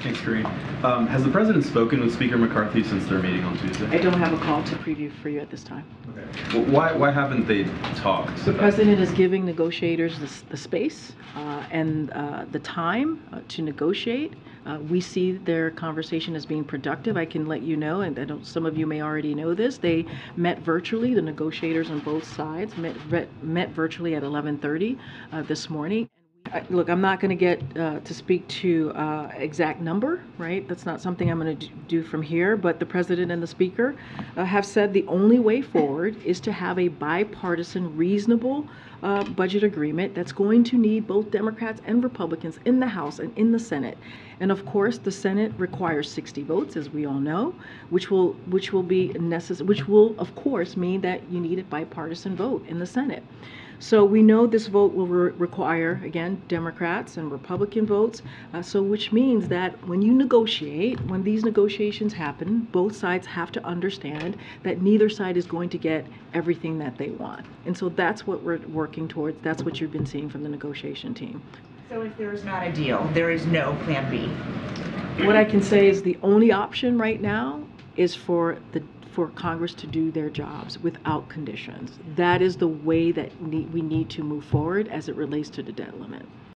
Thanks, Karine. Um, has the president spoken with Speaker McCarthy since their meeting on Tuesday? I don't have a call to preview for you at this time. Okay. Well, why, why haven't they talked? The president is giving negotiators the, the space uh, and uh, the time uh, to negotiate. Uh, we see their conversation as being productive. I can let you know, and I don't, some of you may already know this. They met virtually. The negotiators on both sides met met, met virtually at 11:30 uh, this morning. Look, I'm not going to get uh, to speak to uh, exact number, right? That's not something I'm going to do from here. But the president and the speaker uh, have said the only way forward is to have a bipartisan, reasonable uh, budget agreement that's going to need both Democrats and Republicans in the House and in the Senate. And of course, the Senate requires 60 votes, as we all know, which will which will be necessary, which will of course mean that you need a bipartisan vote in the Senate. So we know this vote will re- require, again, Democrats and Republican votes. Uh, so which means that when you negotiate, when these negotiations happen, both sides have to understand that neither side is going to get everything that they want. And so that's what we're working towards. That's what you've been seeing from the negotiation team. So if there is not a deal, there is no plan B. What I can say is the only option right now is for the for Congress to do their jobs without conditions. That is the way that ne- we need to move forward as it relates to the debt limit.